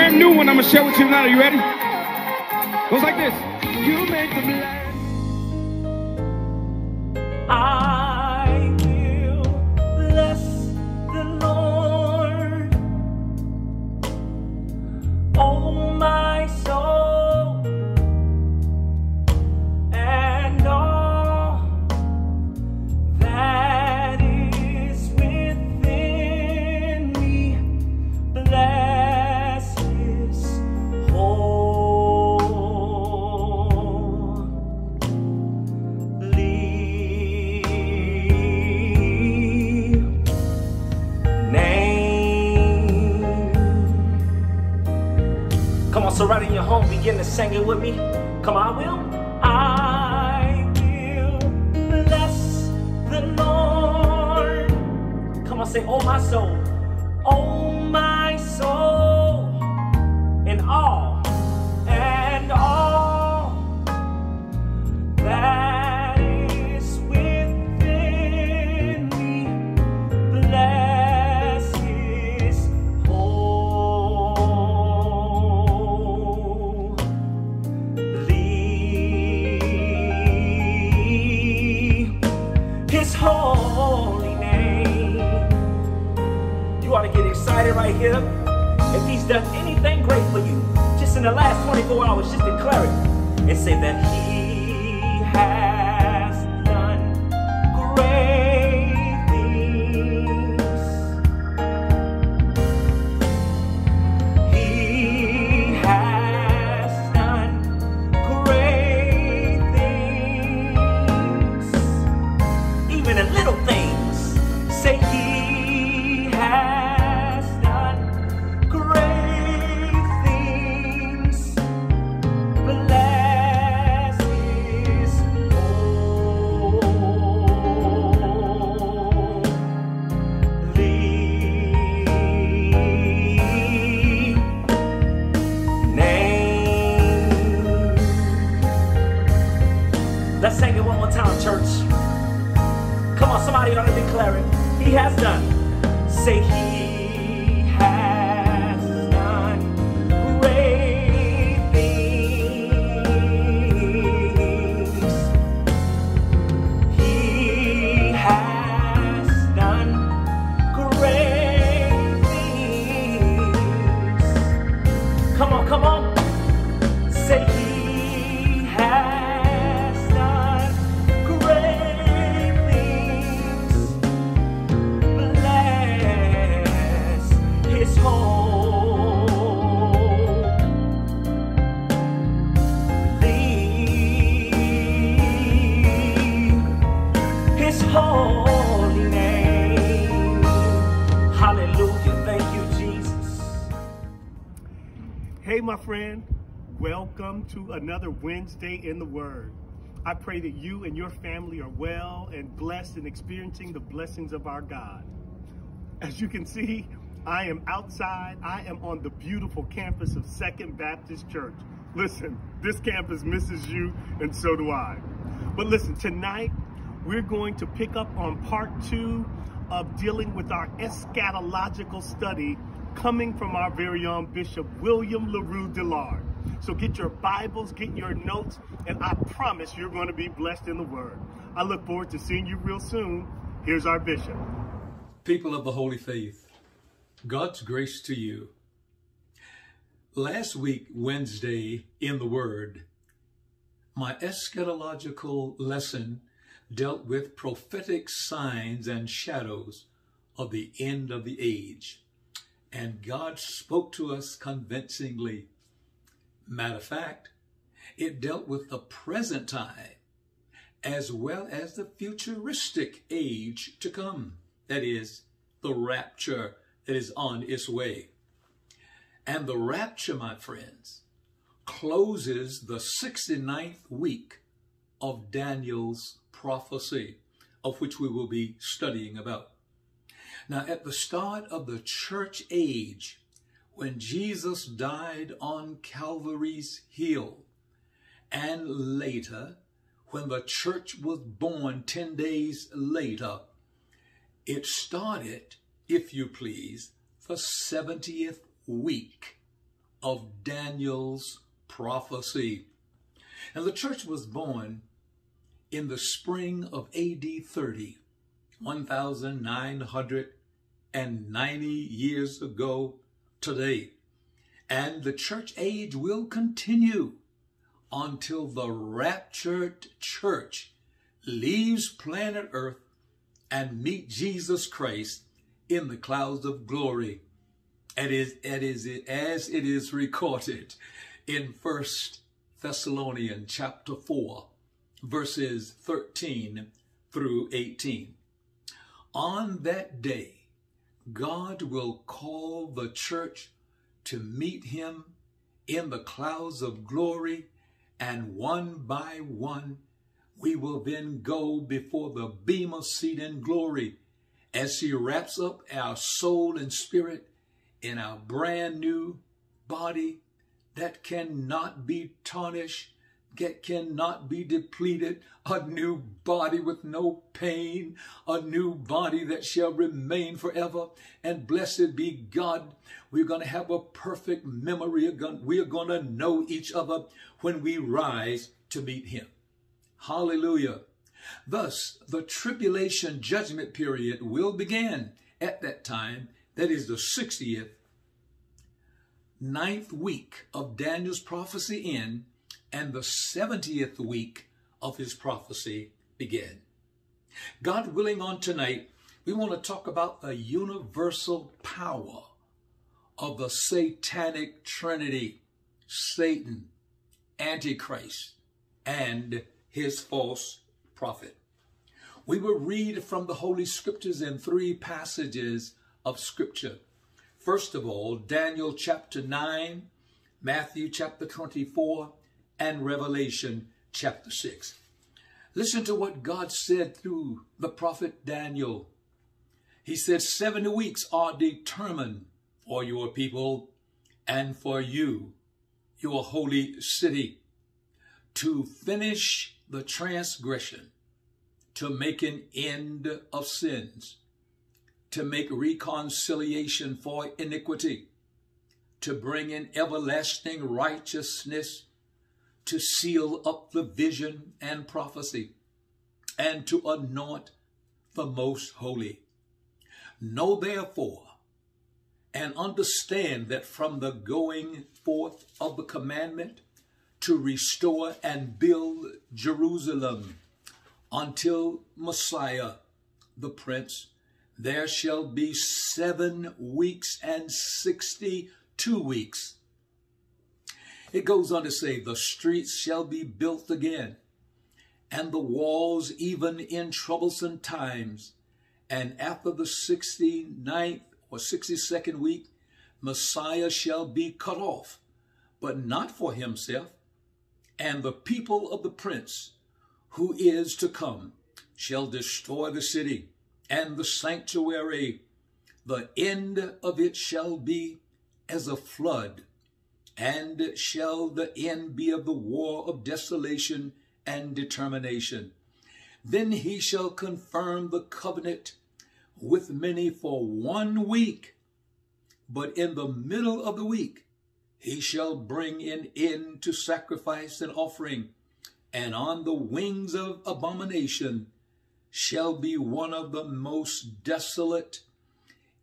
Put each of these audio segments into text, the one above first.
Brand new one I'm gonna share with you. Are you ready? Goes like this. You Right in your home, begin to sing it with me. Come on, I will. I will bless the Lord. Come on, say, oh my soul. Oh my soul. And all, If he's done anything great for you, just in the last 24 hours, just declare it and say that he friend, welcome to another Wednesday in the Word. I pray that you and your family are well and blessed and experiencing the blessings of our God. As you can see, I am outside. I am on the beautiful campus of Second Baptist Church. Listen, this campus misses you, and so do I. But listen, tonight we're going to pick up on part two of dealing with our eschatological study coming from our very own Bishop William LaRue Dillard. So get your Bibles, get your notes, and I promise you're going to be blessed in the Word. I look forward to seeing you real soon. Here's our Bishop. People of the Holy Faith, God's grace to you. Last week, Wednesday, in the Word, my eschatological lesson dealt with prophetic signs and shadows of the end of the age. And God spoke to us convincingly. Matter of fact, it dealt with the present time as well as the futuristic age to come. That is, the rapture that is on its way. And the rapture, my friends, closes the 69th week of Daniel's prophecy, of which we will be studying about. Now, at the start of the church age, when Jesus died on Calvary's hill, and later, when the church was born 10 days later, it started, if you please, the 70th week of Daniel's prophecy. And the church was born in the spring of AD 30, 1,990 years ago today. And the church age will continue until the raptured church leaves planet Earth and meet Jesus Christ in the clouds of glory. And is, and as it is recorded in First Thessalonians chapter 4, verses 13 through 18. On that day, God will call the church to meet him in the clouds of glory, and one by one, we will then go before the bema seat in glory as he wraps up our soul and spirit in our brand new body that cannot be tarnished get, cannot be depleted, a new body with no pain, a new body that shall remain forever. And blessed be God. We're going to have a perfect memory. Again we are going to know each other when we rise to meet him. Hallelujah. Thus, the tribulation judgment period will begin at that time. That is the 60th, ninth week of Daniel's prophecy in and the 70th week of his prophecy began. God willing, on tonight, we want to talk about the universal power of the satanic trinity, Satan, Antichrist, and his false prophet. We will read from the Holy Scriptures in three passages of Scripture. First of all, Daniel chapter 9, Matthew chapter 24, and Revelation chapter 6. Listen to what God said through the prophet Daniel. He said, 70 weeks are determined for your people and for you, your holy city, to finish the transgression, to make an end of sins, to make reconciliation for iniquity, to bring in everlasting righteousness to seal up the vision and prophecy, and to anoint the most holy. Know therefore and understand that from the going forth of the commandment to restore and build Jerusalem until Messiah, the Prince, there shall be seven weeks and sixty-two weeks it goes on to say, the streets shall be built again, and the walls even in troublesome times. And after the 69th or 62nd week, Messiah shall be cut off, but not for himself. And the people of the prince who is to come shall destroy the city and the sanctuary. The end of it shall be as a flood and shall the end be of the war of desolation and determination. Then he shall confirm the covenant with many for one week, but in the middle of the week he shall bring an end to sacrifice and offering, and on the wings of abomination shall be one of the most desolate,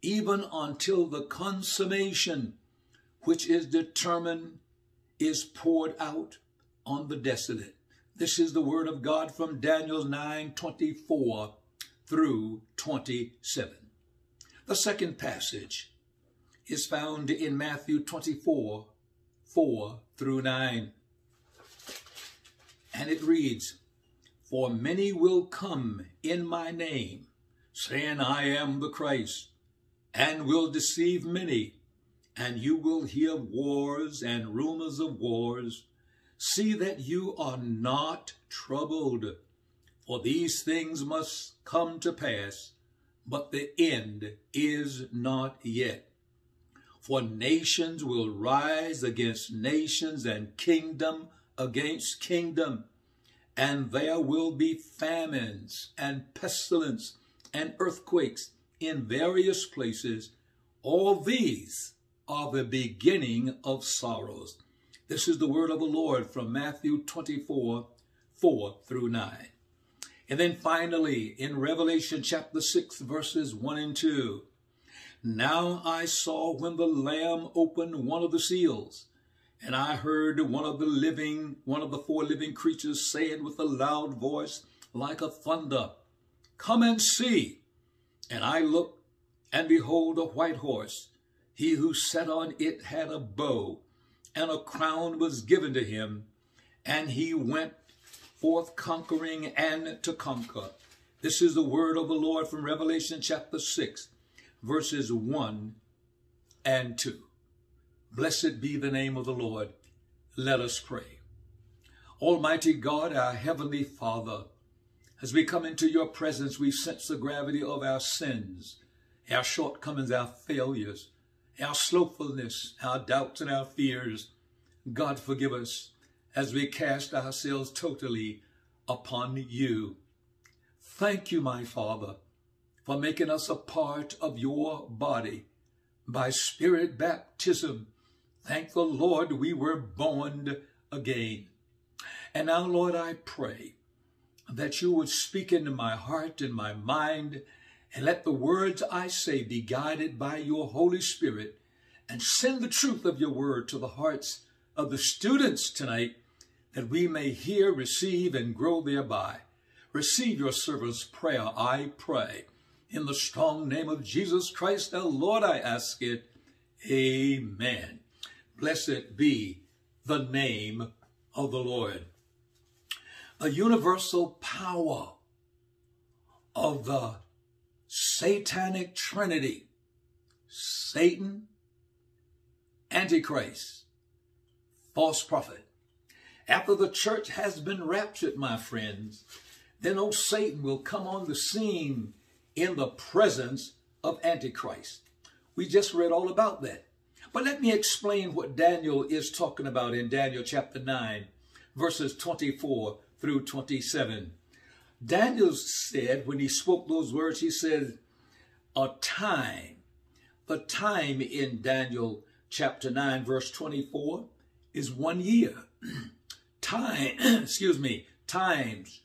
even until the consummation which is determined is poured out on the desolate. This is the word of God from Daniel 9 24 through 27. The second passage is found in Matthew 24 4 through 9. And it reads, For many will come in my name, saying, I am the Christ, and will deceive many and you will hear wars and rumors of wars. See that you are not troubled, for these things must come to pass, but the end is not yet. For nations will rise against nations and kingdom against kingdom, and there will be famines and pestilence and earthquakes in various places. All these are the beginning of sorrows. This is the word of the Lord from Matthew 24, 4 through 9. And then finally, in Revelation chapter 6, verses 1 and 2, Now I saw when the Lamb opened one of the seals, and I heard one of the living, one of the four living creatures saying with a loud voice, like a thunder, Come and see. And I looked, and behold, a white horse. He who sat on it had a bow, and a crown was given to him, and he went forth conquering and to conquer. This is the word of the Lord from Revelation chapter 6, verses 1 and 2. Blessed be the name of the Lord. Let us pray. Almighty God, our Heavenly Father, as we come into your presence, we sense the gravity of our sins, our shortcomings, our failures, our slothfulness, our doubts, and our fears. God, forgive us as we cast ourselves totally upon you. Thank you, my Father, for making us a part of your body by spirit baptism. Thank the Lord we were born again. And now, Lord, I pray that you would speak into my heart and my mind and let the words I say be guided by your Holy Spirit and send the truth of your word to the hearts of the students tonight that we may hear, receive, and grow thereby. Receive your servant's prayer, I pray. In the strong name of Jesus Christ, our Lord, I ask it. Amen. Blessed be the name of the Lord. A universal power of the satanic trinity, Satan, Antichrist, false prophet. After the church has been raptured, my friends, then old Satan will come on the scene in the presence of Antichrist. We just read all about that. But let me explain what Daniel is talking about in Daniel chapter 9, verses 24 through 27. Daniel said, when he spoke those words, he said, a time. The time in Daniel chapter 9, verse 24 is one year. time, excuse me, times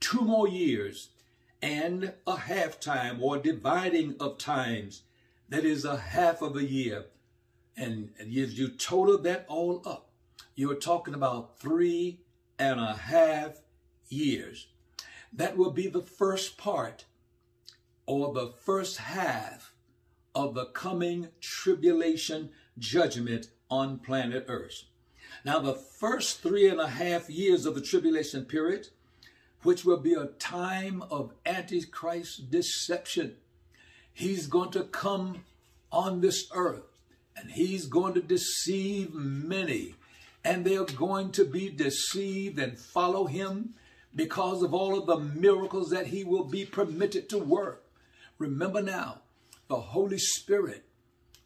two more years and a half time or dividing of times. That is a half of a year. And, and if you total that all up, you're talking about three and a half years. That will be the first part or the first half of the coming tribulation judgment on planet Earth. Now, the first three and a half years of the tribulation period, which will be a time of Antichrist deception, he's going to come on this earth and he's going to deceive many. And they're going to be deceived and follow him because of all of the miracles that he will be permitted to work. Remember now, the Holy Spirit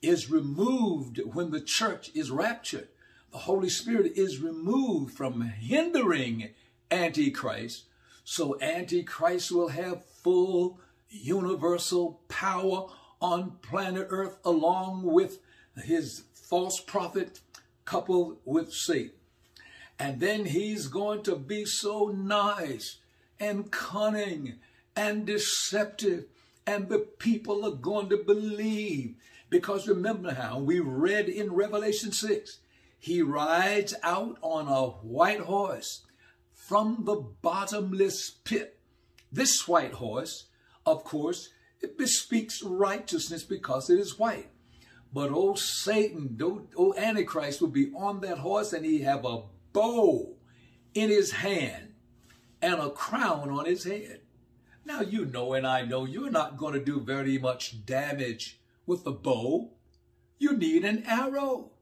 is removed when the church is raptured the Holy Spirit is removed from hindering Antichrist. So Antichrist will have full universal power on planet Earth along with his false prophet coupled with Satan. And then he's going to be so nice and cunning and deceptive and the people are going to believe because remember how we read in Revelation 6 he rides out on a white horse from the bottomless pit. This white horse, of course, it bespeaks righteousness because it is white. But old Satan, old oh, Antichrist will be on that horse and he have a bow in his hand and a crown on his head. Now you know and I know you're not going to do very much damage with a bow. You need an arrow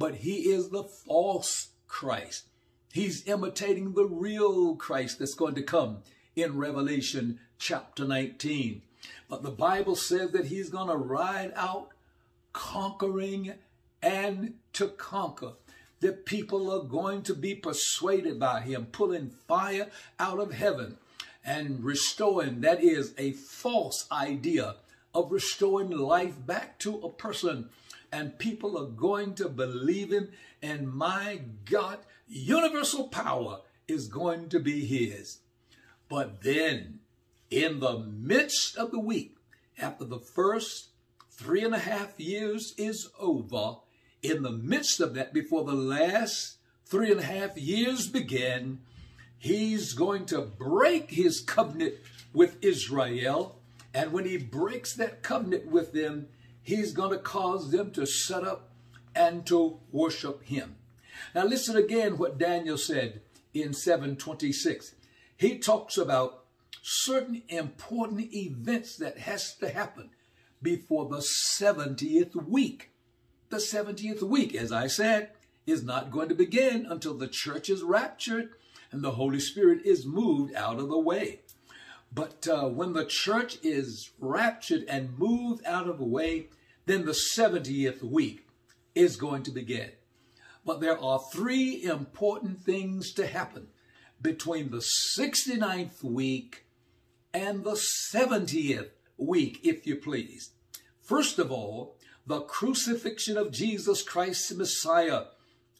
but he is the false Christ. He's imitating the real Christ that's going to come in Revelation chapter 19. But the Bible says that he's going to ride out conquering and to conquer. The people are going to be persuaded by him, pulling fire out of heaven and restoring, that is a false idea of restoring life back to a person. And people are going to believe him. And my God, universal power is going to be his. But then, in the midst of the week, after the first three and a half years is over, in the midst of that, before the last three and a half years begin, he's going to break his covenant with Israel. And when he breaks that covenant with them, he's going to cause them to set up and to worship him. Now listen again what Daniel said in 726. He talks about certain important events that has to happen before the 70th week. The 70th week, as I said, is not going to begin until the church is raptured and the Holy Spirit is moved out of the way. But uh, when the church is raptured and moved out of the way, then the 70th week is going to begin. But there are three important things to happen between the 69th week and the 70th week, if you please. First of all, the crucifixion of Jesus Christ, Messiah,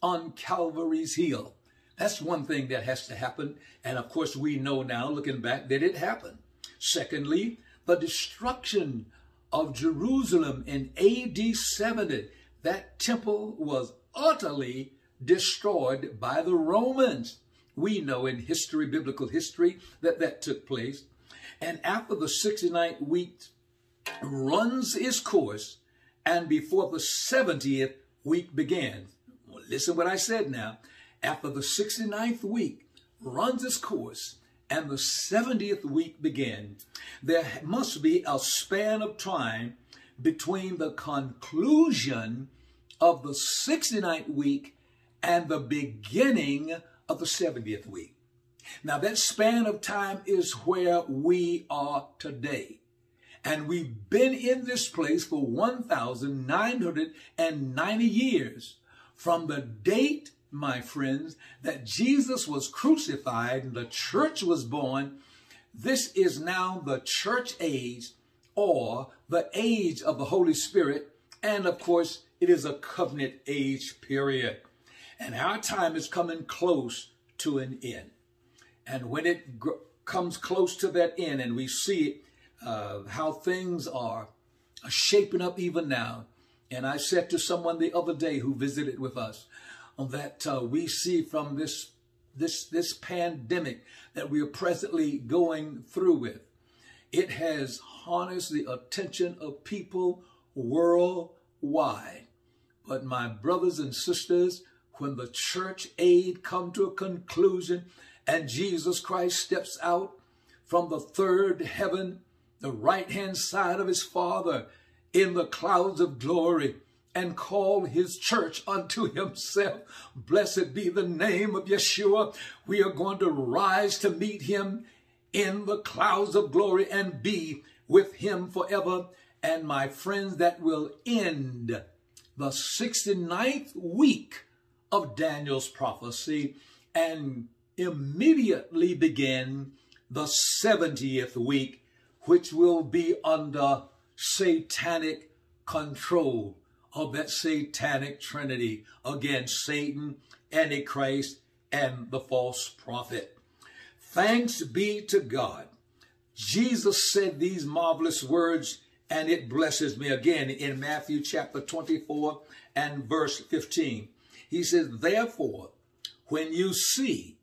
on Calvary's hill. That's one thing that has to happen. And of course, we know now, looking back, that it happened. Secondly, the destruction of Jerusalem in AD 70. That temple was utterly destroyed by the Romans. We know in history, biblical history, that that took place. And after the 69th week runs its course, and before the 70th week begins, well, listen what I said now. After the 69th week runs its course, and the 70th week begins, there must be a span of time between the conclusion of the 69th week and the beginning of the 70th week. Now, that span of time is where we are today. And we've been in this place for 1,990 years from the date, my friends, that Jesus was crucified and the church was born. This is now the church age or the age of the Holy Spirit. And of course, it is a covenant age period. And our time is coming close to an end. And when it comes close to that end and we see uh, how things are shaping up even now, and I said to someone the other day who visited with us that uh, we see from this this this pandemic that we are presently going through with, it has harnessed the attention of people worldwide. But my brothers and sisters, when the church aid come to a conclusion and Jesus Christ steps out from the third heaven, the right hand side of his Father in the clouds of glory, and call his church unto himself. Blessed be the name of Yeshua. We are going to rise to meet him in the clouds of glory and be with him forever. And my friends, that will end the 69th week of Daniel's prophecy and immediately begin the 70th week, which will be under satanic control of that satanic trinity against Satan, Antichrist, and the false prophet. Thanks be to God. Jesus said these marvelous words, and it blesses me again in Matthew chapter 24 and verse 15. He says, Therefore, when you see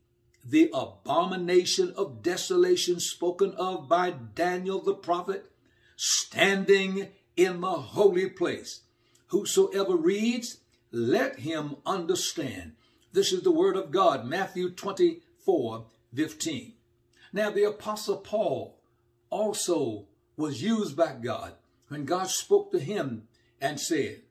the abomination of desolation spoken of by Daniel the prophet standing in the holy place, whosoever reads, let him understand. This is the word of God, Matthew 24, 15. Now, the apostle Paul also was used by God when God spoke to him and said,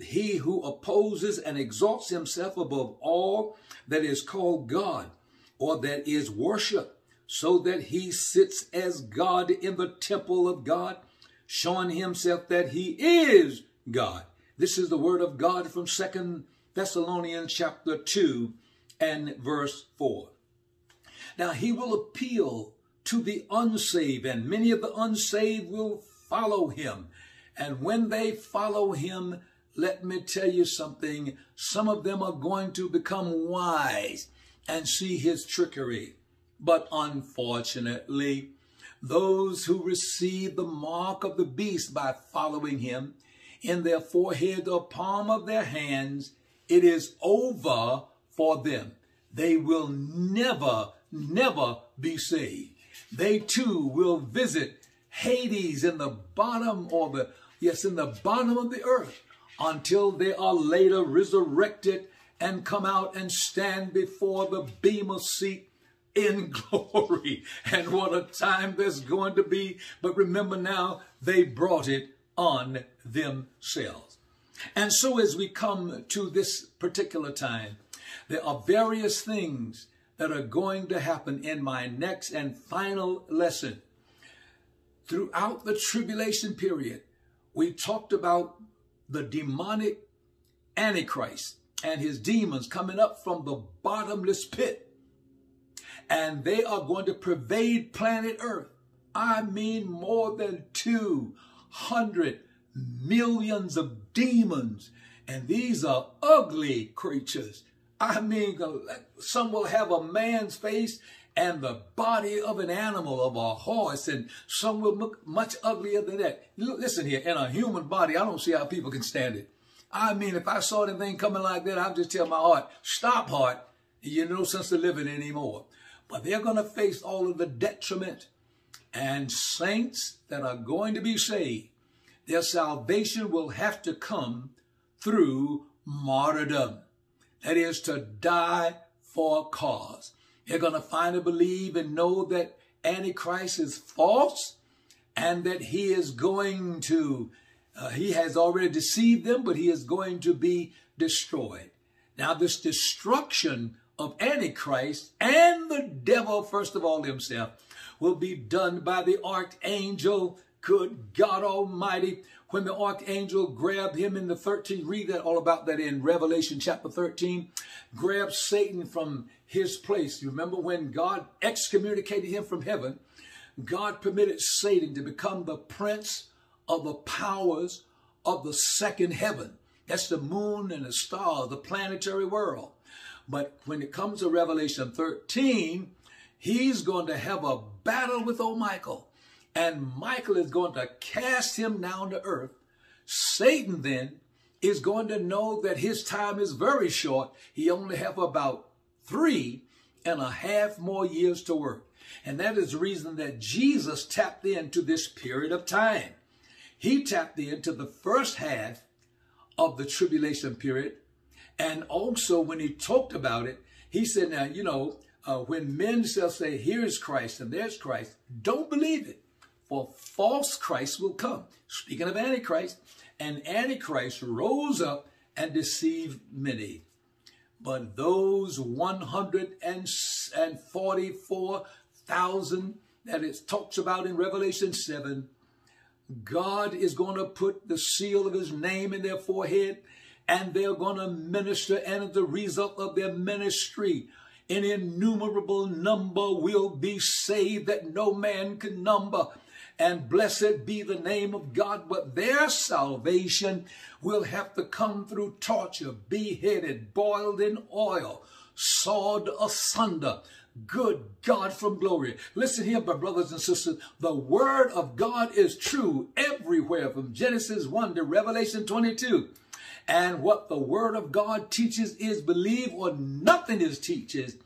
he who opposes and exalts himself above all that is called God or that is worship, so that he sits as God in the temple of God, showing himself that he is God. This is the word of God from Second Thessalonians chapter 2 and verse 4. Now he will appeal to the unsaved, and many of the unsaved will follow him. And when they follow him, let me tell you something. Some of them are going to become wise and see his trickery. But unfortunately, those who receive the mark of the beast by following him in their forehead or palm of their hands, it is over for them. They will never, never be saved. They too will visit Hades in the bottom or the, yes, in the bottom of the earth until they are later resurrected and come out and stand before the Bema seat in glory. And what a time there's going to be. But remember now, they brought it on themselves. And so as we come to this particular time, there are various things that are going to happen in my next and final lesson. Throughout the tribulation period, we talked about the demonic Antichrist and his demons coming up from the bottomless pit. And they are going to pervade planet Earth. I mean, more than 200 millions of demons. And these are ugly creatures. I mean, some will have a man's face and the body of an animal, of a horse, and some will look much uglier than that. Listen here, in a human body, I don't see how people can stand it. I mean, if I saw anything coming like that, I'd just tell my heart, stop heart, you no sense of living anymore. But they're going to face all of the detriment. And saints that are going to be saved, their salvation will have to come through martyrdom. That is to die for a cause. They're going to finally believe and know that Antichrist is false and that he is going to, uh, he has already deceived them, but he is going to be destroyed. Now, this destruction of Antichrist and the devil, first of all, himself, will be done by the archangel, good God Almighty, when the archangel grabbed him in the 13, read that all about that in Revelation chapter 13, grabbed Satan from his place. You remember when God excommunicated him from heaven, God permitted Satan to become the prince of the powers of the second heaven. That's the moon and the stars, the planetary world. But when it comes to Revelation 13, he's going to have a battle with old Michael. And Michael is going to cast him down to earth. Satan then is going to know that his time is very short. He only have about three and a half more years to work. And that is the reason that Jesus tapped into this period of time. He tapped into the first half of the tribulation period. And also when he talked about it, he said, now, you know, uh, when men shall say, here's Christ and there's Christ, don't believe it for false Christ will come. Speaking of Antichrist, and Antichrist rose up and deceived many. But those 144,000 that it talks about in Revelation 7, God is going to put the seal of his name in their forehead and they're going to minister. And the result of their ministry, an innumerable number will be saved that no man can number and blessed be the name of God. But their salvation will have to come through torture, beheaded, boiled in oil, sawed asunder. Good God from glory. Listen here, my brothers and sisters. The word of God is true everywhere from Genesis 1 to Revelation 22. And what the word of God teaches is believe or nothing is teaches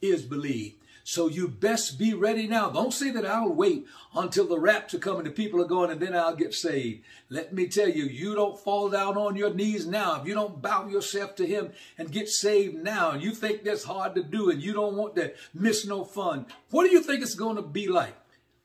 is believe. So you best be ready now. Don't say that I'll wait until the rapture come and the people are going and then I'll get saved. Let me tell you, you don't fall down on your knees now. If you don't bow yourself to him and get saved now and you think that's hard to do and you don't want to miss no fun, what do you think it's going to be like?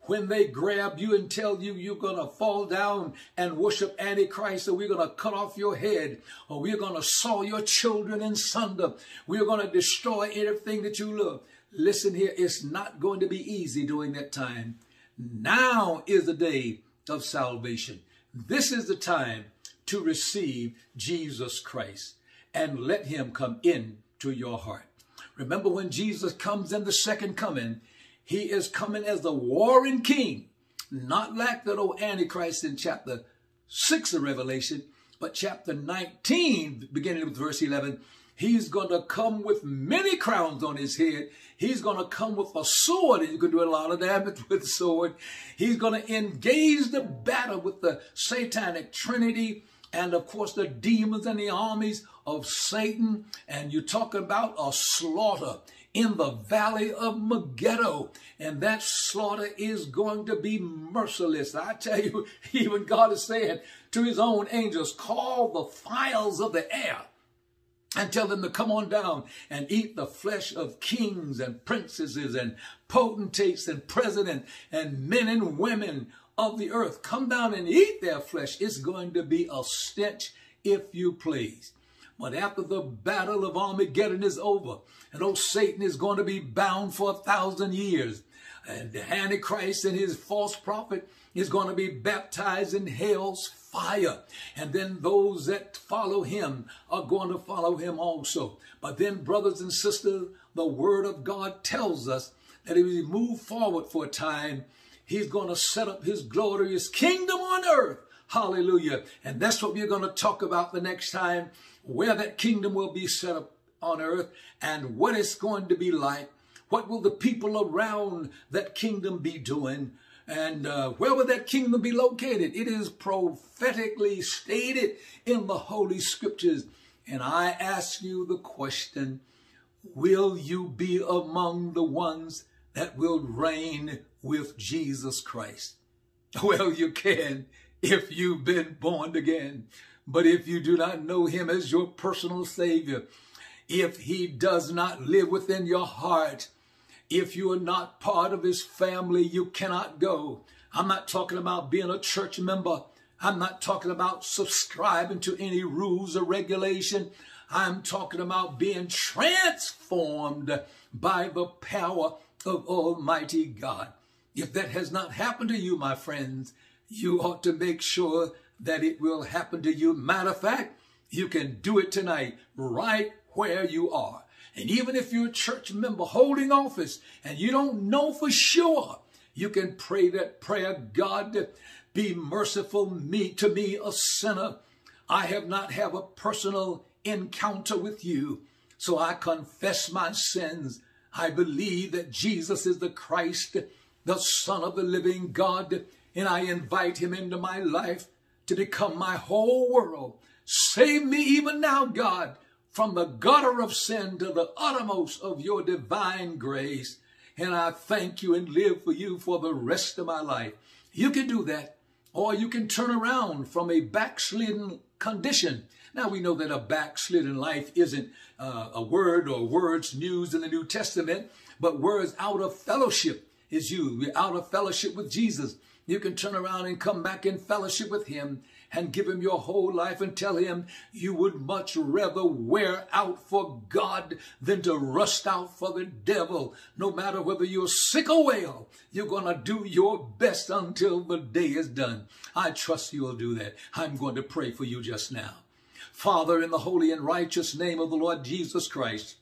when they grab you and tell you you're going to fall down and worship Antichrist, or we're going to cut off your head, or we're going to saw your children in sunder, we're going to destroy everything that you love. Listen here, it's not going to be easy during that time. Now is the day of salvation. This is the time to receive Jesus Christ and let him come in to your heart. Remember when Jesus comes in the second coming, he is coming as the warring king not like that old Antichrist in chapter 6 of Revelation, but chapter 19, beginning with verse 11, he's going to come with many crowns on his head. He's going to come with a sword, and you can do a lot of damage with the sword. He's going to engage the battle with the satanic trinity and of course the demons and the armies of Satan. And you're talking about a slaughter in the valley of Megiddo. And that slaughter is going to be merciless. I tell you, even God is saying to his own angels, call the files of the air and tell them to come on down and eat the flesh of kings and princesses and potentates and presidents and men and women of the earth. Come down and eat their flesh. It's going to be a stench if you please. But after the battle of Armageddon is over, and old Satan is going to be bound for a thousand years, and the Antichrist and his false prophet is going to be baptized in hell's fire. And then those that follow him are going to follow him also. But then, brothers and sisters, the word of God tells us that if we move forward for a time, He's going to set up his glorious kingdom on earth. Hallelujah. And that's what we're going to talk about the next time, where that kingdom will be set up on earth and what it's going to be like. What will the people around that kingdom be doing? And uh, where will that kingdom be located? It is prophetically stated in the Holy Scriptures. And I ask you the question, will you be among the ones that will reign with Jesus Christ? Well, you can if you've been born again. But if you do not know him as your personal savior, if he does not live within your heart, if you are not part of his family, you cannot go. I'm not talking about being a church member. I'm not talking about subscribing to any rules or regulation. I'm talking about being transformed by the power of Almighty God. If that has not happened to you, my friends, you ought to make sure that it will happen to you. Matter of fact, you can do it tonight right where you are. And even if you're a church member holding office and you don't know for sure, you can pray that prayer, God, be merciful me to me, a sinner. I have not have a personal encounter with you. So I confess my sins. I believe that Jesus is the Christ, the Son of the living God, and I invite him into my life to become my whole world. Save me even now, God, from the gutter of sin to the uttermost of your divine grace. And I thank you and live for you for the rest of my life. You can do that, or you can turn around from a backslidden condition. Now we know that a backslidden life isn't uh, a word or words used in the New Testament, but words out of fellowship is you. We're out of fellowship with Jesus. You can turn around and come back in fellowship with him and give him your whole life and tell him you would much rather wear out for God than to rust out for the devil. No matter whether you're sick or well, you're going to do your best until the day is done. I trust you'll do that. I'm going to pray for you just now. Father, in the holy and righteous name of the Lord Jesus Christ,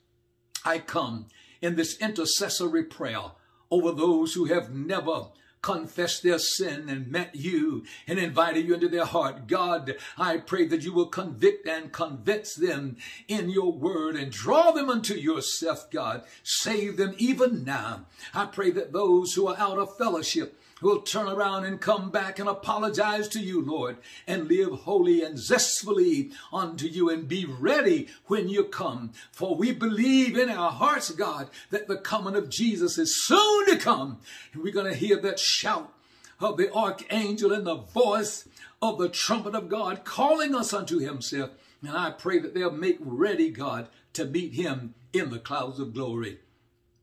I come in this intercessory prayer over those who have never confessed their sin and met you and invited you into their heart. God, I pray that you will convict and convince them in your word and draw them unto yourself, God. Save them even now. I pray that those who are out of fellowship will turn around and come back and apologize to you, Lord, and live holy and zestfully unto you and be ready when you come. For we believe in our hearts, God, that the coming of Jesus is soon to come. And we're going to hear that shout of the archangel and the voice of the trumpet of God calling us unto himself. And I pray that they'll make ready, God, to meet him in the clouds of glory.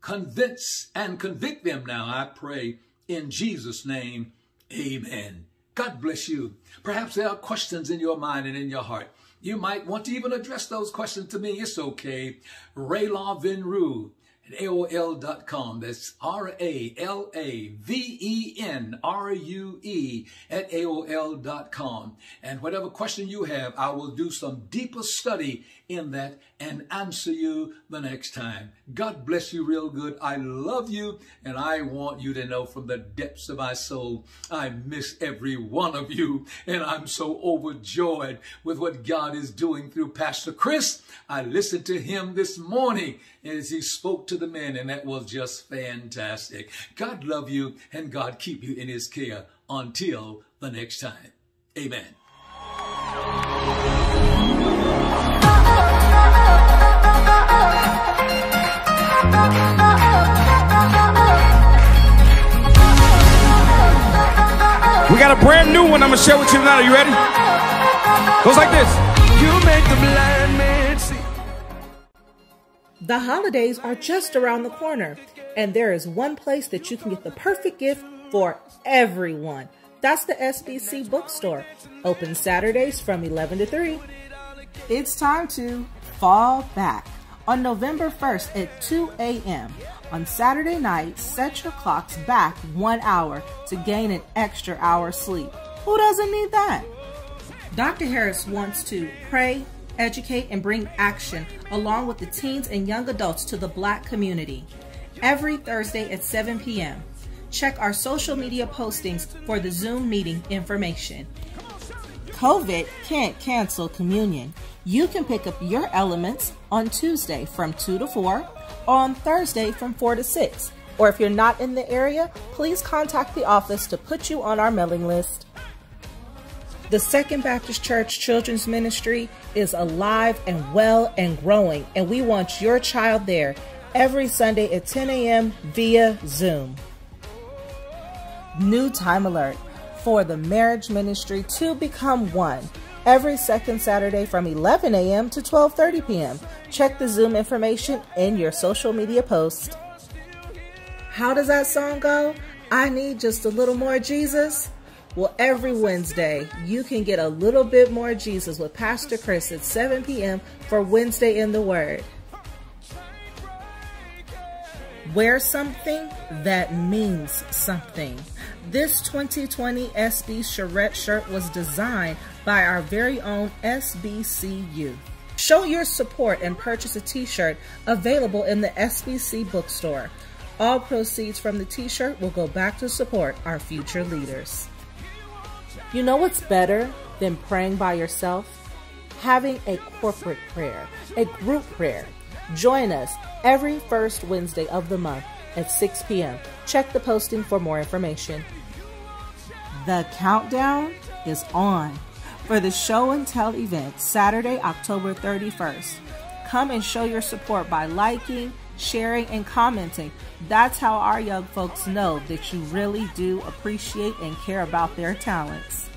Convince and convict them now, I pray, in Jesus' name, amen. God bless you. Perhaps there are questions in your mind and in your heart. You might want to even address those questions to me. It's okay. Ray Law Vinru at AOL.com. That's R A L A V E N R U E at AOL.com. And whatever question you have, I will do some deeper study in that and answer you the next time. God bless you real good. I love you and I want you to know from the depths of my soul, I miss every one of you and I'm so overjoyed with what God is doing through Pastor Chris. I listened to him this morning as he spoke to the men and that was just fantastic. God love you and God keep you in his care until the next time. Amen. We got a brand new one I'm gonna share with you tonight. Are you ready? Goes like this. You make the blind man see. The holidays are just around the corner, and there is one place that you can get the perfect gift for everyone. That's the SBC bookstore, open Saturdays from 11 to 3. It's time to fall back on November 1st at 2 a.m. On Saturday night, set your clocks back one hour to gain an extra hour sleep. Who doesn't need that? Dr. Harris wants to pray, educate, and bring action along with the teens and young adults to the black community. Every Thursday at 7 p.m. Check our social media postings for the Zoom meeting information. COVID can't cancel communion. You can pick up your elements on Tuesday from 2 to 4 or on Thursday from 4 to 6. Or if you're not in the area, please contact the office to put you on our mailing list. The Second Baptist Church Children's Ministry is alive and well and growing, and we want your child there every Sunday at 10 a.m. via Zoom. New time alert for the marriage ministry to become one every second Saturday from 11 a.m. to 12:30 p.m. Check the Zoom information in your social media post. How does that song go? I need just a little more Jesus. Well, every Wednesday, you can get a little bit more Jesus with Pastor Chris at 7 p.m. for Wednesday in the Word. Wear something that means something. This 2020 SB Charette shirt was designed by our very own SBCU. Show your support and purchase a t-shirt available in the SBC bookstore. All proceeds from the t-shirt will go back to support our future leaders. You know what's better than praying by yourself? Having a corporate prayer, a group prayer. Join us every first Wednesday of the month at 6 p.m. Check the posting for more information. The countdown is on for the show and tell event Saturday, October 31st. Come and show your support by liking, sharing, and commenting. That's how our young folks know that you really do appreciate and care about their talents.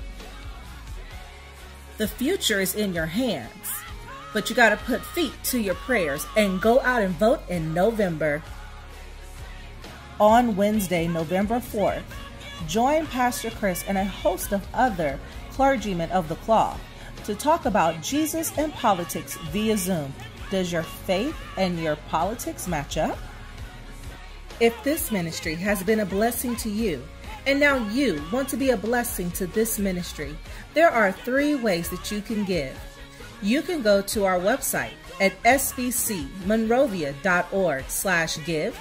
The future is in your hands, but you got to put feet to your prayers and go out and vote in November. On Wednesday, November 4th, join Pastor Chris and a host of other clergymen of the cloth to talk about Jesus and politics via Zoom. Does your faith and your politics match up? If this ministry has been a blessing to you, and now you want to be a blessing to this ministry, there are three ways that you can give. You can go to our website at sbcmonrovia.org slash give.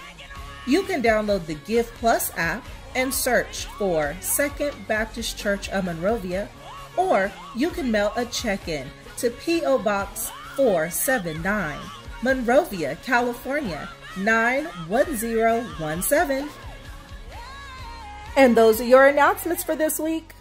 You can download the Give Plus app and search for Second Baptist Church of Monrovia, or you can mail a check-in to P.O. Box 479, Monrovia, California 91017. And those are your announcements for this week.